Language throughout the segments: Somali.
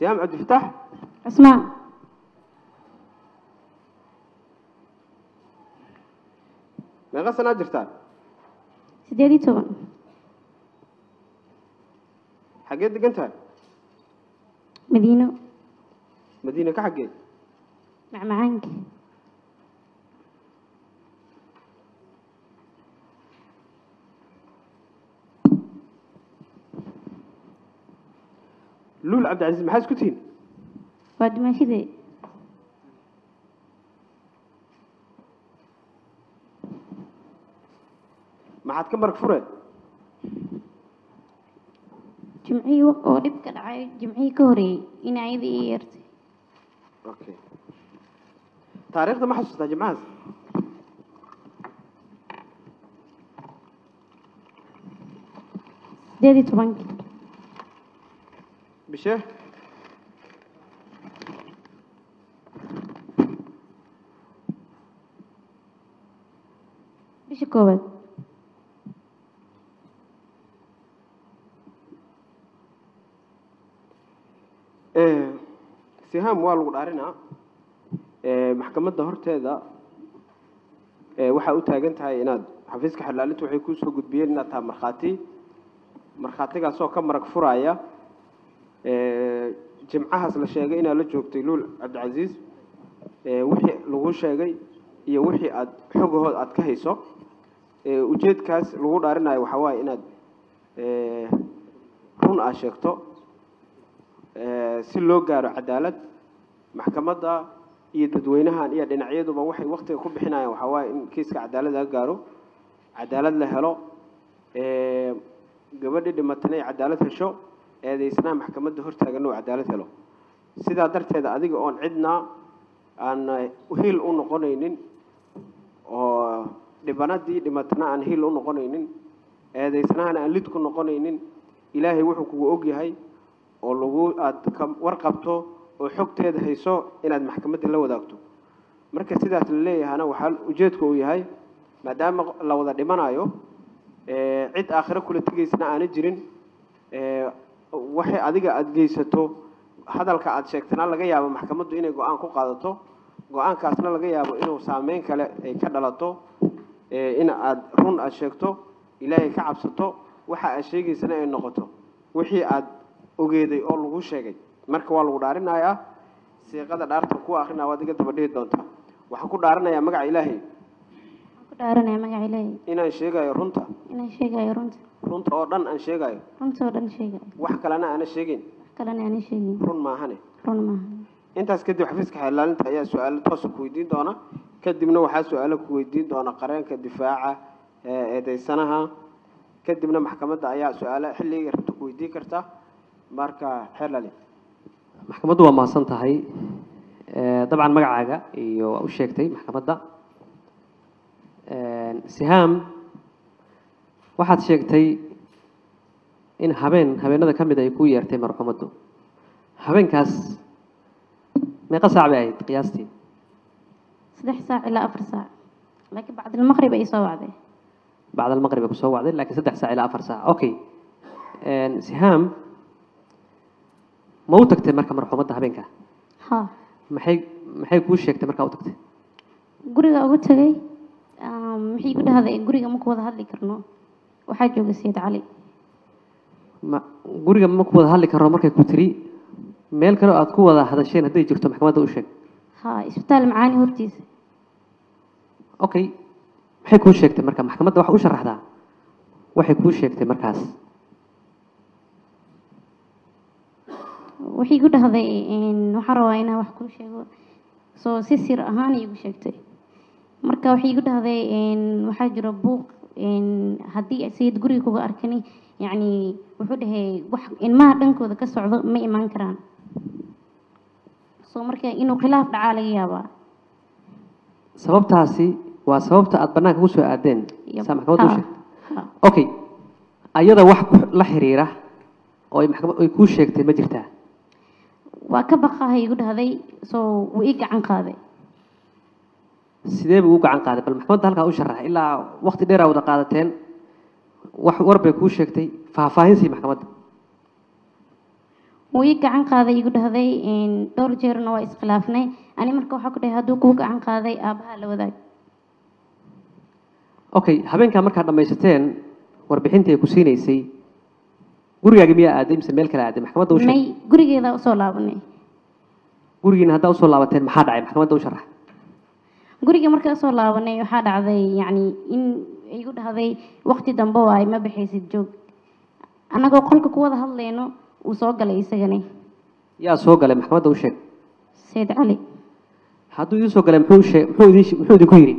siyaam cabdifataax cusmaan meeqa sanaa jirtaan sideed iyo toban xaggee degan tahay madiino madiina ka xaggee macmacaanka luul cabdicasiis maxaa isku tihiin waa dhimaashadee maxaad ka marag fureen jimcihii oo dhib ka dhacay jimcihii ka horeeyey in ayada ii yeertay okay taariikhda ma xasuustaa jimcahaas sideed iyo tobankii bishee bisha koowaad Eh, sihaam waa lagu dhaarinaa Eh, maxkamadda horteeda eh, waxaa u taagan tahay inaad xafiiska xilaalintu waxay kuu soo gudbiyeen inaad tahay markhaati. Markhaatigaasoo ka marag furaya jimcahaas la sheegay inaad la joogtay luul cabdicasiis wixii lagu sheegay iyo wixii aad xogahood aad ka hayso ujeedkaas lagu dhaarinayo waxaa waaye inaad run aad sheegto si loo gaaro cadaalad maxkamadda iyo dadweynahan iyo dhinacyaduba waxay waktiga ku bixinayaan waxaa waaye in kiiska cadaalad laga gaaro cadaalad la helo gabadhii dhimatana ay cadaalad hesho eedaysnaa maxkamadda hortaagan oo cadaalad helo. Sidaa darteed adiga oon cidna aan eh, hiil u noqonaynin oo dhibanadii dhimatana aan hiil u noqonaynin eedaysnahana aan lid ku noqonaynin ilaahay wuxuu kugu ogyahay oo lagu aada ka warqabto oo xogteeda hayso inaad maxkamadda la wadaagto. Marka sidaas la leeyahana waxaa ujeedku uu yahay maadaama la wada dhimanayo cid aakhiro kula tegaysana aana jirin waxay adiga aada geysato hadalka aada sheegtana laga yaabo maxkamaddu inay go'aan ku qaadato. Go'aankaasna laga yaabo inuu saameyn kale ay ka dhalato in aada run aada sheegto ilaahay ka cabsato waxa aad sheegaysana ay noqoto. Wixii aada ogeeday oo lagu sheegay. Marka waa lagu dhaarinayaa siiqada dhaarta ku akrinaa waad iga daba dhihi doontaa waxaan ku dhaaranayaa magaca ilaahay dhaaranaya magaca ilaahay. Inaan sheegayo runta. Inaan sheegayo runta. Runta oo dhan aan sheegayo runta oo dhan sheegayo wax kalena aana sheegayn wax kalena aanan sheegin. Run maahane. Run maaha intaas kadib xafiiska xeelaalinta ayaa su'aalo toosa ku weydiin doona. Kadibna waxaa su'aalo ku weydiin doona qareenka difaaca ee eedeysanaha kadibna maxkamadda ayaa su'aalo xilliga rabta ku weydiin karta. Marka xeelali maxkamaddu waa mahadsan tahay Eh, dabcan magacaaga iyo waa u sheegtay maxkamadda sihaam waxaad sheegtay in habeen habeenada ka mid ay ku yeertay marxuumaddu habeenkaas meeqa saac bay ahayd qiyaastii? Saddex saac ilaa afar saac. Laakiin bacdilmaqrib ay soo wacday. Bacd almaqrib ay ku soo wacday laakiin saddex saac ilaa afar saac. Okay sihaam ma u tagtay marka marxuumadda habeenka? Ha. Maxay maxay kuu sheegtay markaa u tagtay? Guriga ugu tagay maxay ku dhahday guriga ma ku wada hadli karno. Waxaa jooga sayid cali ma guriga ma ku wada hadli karo markay ku tiri meel kale oo aad ku wada hadasheen hadday jirto maxkamadda u sheeg. Ha isbitaal macaani hortiisa okay maxay kuu sheegtay marka? Maxkamadda waxa u sharaxdaa? Waxay kuu sheegtay markaas. Waxay ku dhahday waxaan rabaa inaan wax kuu sheego. Soo si sir ahaan iigu sheegtay marka waxay igu dhahday waxaa jira buuq haddii sayid guriga kuga arkani yacni wuxuu dhahay wax ilmaha dhankooda ka socdo ma imaan karaan. Soo marka inuu khilaaf dhacaa laga yaabaa. Sababtaasi waa sababta aad bannaanka ku soo aadeen saa u ha. okay ayada wax la xiriira oo ay maxkamad ay kuu sheegtay ma jirtaa? Waa ka baqahay igu dhahday soo wuu ii gacan qaaday sidee buu u gacan qaaday? Bal maxkamadda halkaa u sharax ilaa waqti dheer aa wada qaadateen. Wax war bay kuu sheegtay. Faahfaahin sii maxkamadda wuu ii gacan qaaday igu dhahday dhowr jeerna waa iskhilaafnay ani marka waxaa ku dhahay hadduu kuu gacan qaaday aabbaha la wadaag. Okay habeenkaa markaad dhammaysateen warbixintii ay ku siinaysay gurigaaga miyaa aaday mise meel kale aaday? Maxkamadda may gurigeeda u soo laabanay gurigiina haddaa u soo laabateen maxaa dhacay? Maxkamadda u sharax guriga markaa u soo laabanay waxaa dhacday yacni in igu dhahday waqti dambe waaye ma baxaysid joog. Annagoo qolka ku wada hadlayno uu soo galay isagani. Yaa soo galay maxkamadda u sheeg? Sayid cali hadduu idiin soo galay muxuu shee muxuu idin muxuu idinku yidhi?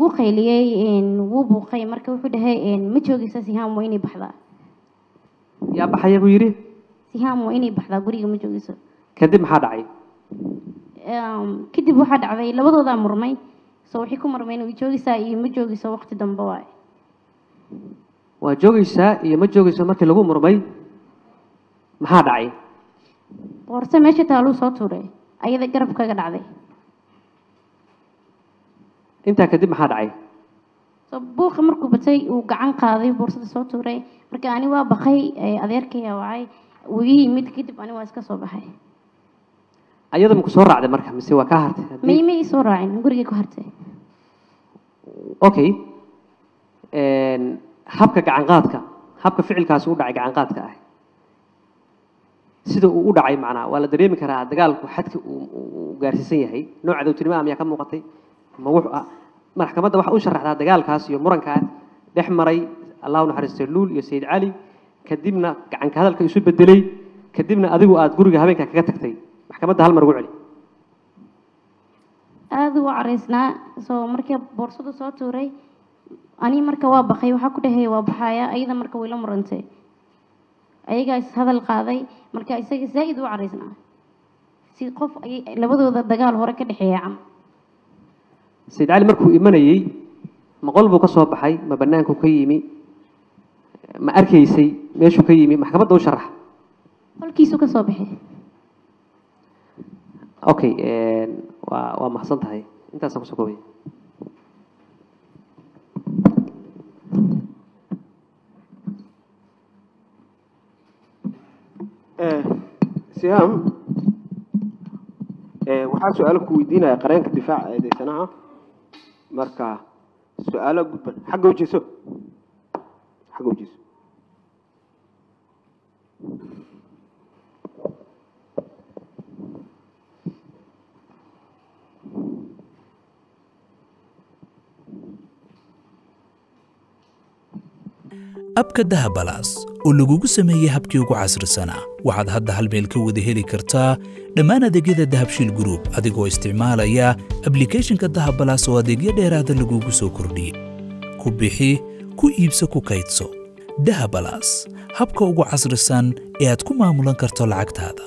Wuu qayliyey wuu buuqay. Marka wuxuu dhahay ma joogaysa sihaam waa inay baxdaa. Yaa baxaya buu yidhi? Sihaam waa inay baxdaa guriga ma joogayso kadib maxaa dhacay kadib waxaa dhacday labadoodaa murmay. So waxay ku murmeen way joogaysaa iyo ma joogayso waqti dambe waaye waa joogaysaa iyo ma joogayso markii lagu murmay? Maxaa dhacay? Boorse meesha taaluu soo tuuray ayada garab kaga dhacday. Intaa kadib maxaa dhacay? So buuqa markuu batay uu gacan qaaday boorsada soo tuuray. Marka ani waa baqay ee, adeerkaya wacay wuu ii yimid kadib ani waa iska soo baxay ayada maku soo raacday marka mise waa kaa hartay may may soo raacin gurigay ku hartay. Okay. Habka gacan qaadka habka ficilkaasi u dhacay gacan qaadka ah. Sida uu u dhacay macnaha waa la dareemi karaa dagaalku xadka uu gaarsiisan yahay. Nooca dowtinimada miyaa ka muuqatay. Ma wuxuu ah maxkamadda waxa u sharaxdaa dagaalkaas iyo murankaa dhex maray allahu naxariistay luul iyo sayid cali kadibna gacanka hadalka isu bedelay kadibna adigu aada guriga habeenka kaga tagtay maxkamadda hal mar ugu celi. Aada u caraysnaa soo markii boorsadu soo tuuray ani marka waa baqay waxaa ku dhahay waa baxaya ayada marka way la murantay. Ayagaa is hadal qaaday marka isaga zaa'id u caraysnaa si qof ay labadooda dagaal hore ka dhexeeya cam. Sayid cali markuu imanayey ma qol buu ka soo baxay ma banaanku ka yimi ma arkaysay meeshuu ka yimi maxkamadda u sharax qolkiisu ka soo baxay okay een, waa waa mahadsan tahay. Intaasaan ku soo koobaya Eh, sihaam eh, waxaa su'aalo ku weydiinaya qareenka difaaca eedeysanaha marka su'aalo gudban. Xagga ujeeso xagga ujeeso abka dahabalaas oo lagugu sameeyey habkii ugu casrisanaa waxaad hadda hal meel ka wada heli kartaa dhammaan adeegyada dahabshiil group adigoo isticmaalaya ablicathonka dahabalaas oo adeegyo dheeraada lagugu soo kordhiyey ku bixi ku iibso ku kaydso. Dahabalaas habka ugu casrisan ee aad ku maamulan karto lacagtaada.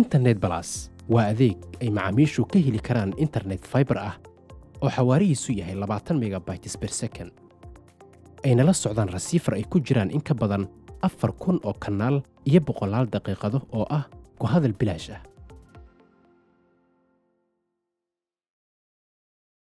Internet balas waa adeeg ay macaamiishu ka heli karaan internet fiber ah oo xawaarihiisu yahay 20 megabytes per second ayna la socdaan rasiifar ay ku jiraan in ka badan afar kun oo kanaal iyo boqolaal daqiiqado oo ah ku hadal bilaash ah